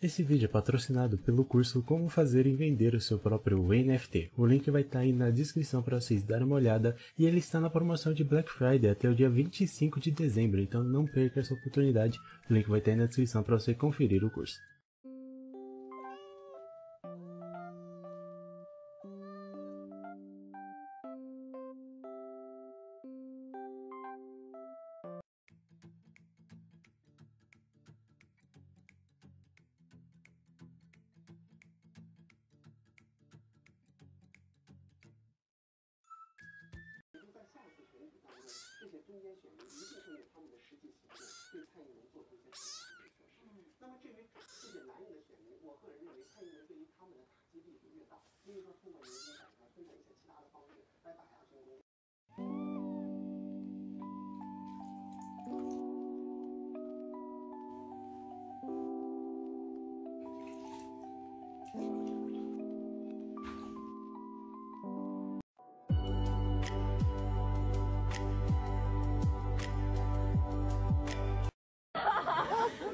Esse vídeo é patrocinado pelo curso Como Fazer e Vender o Seu Próprio NFT. O link vai estar tá aí na descrição para vocês darem uma olhada e ele está na promoção de Black Friday até o dia 25 de dezembro, então não perca essa oportunidade. O link vai estar tá aí na descrição para você conferir o curso. 中间选民一定会用他们的实际行动对蔡英文做出一些相应的措施。那么，至于这些蓝营的选民，我个人认为蔡英文对于他们的打击力度越大，可如说通过。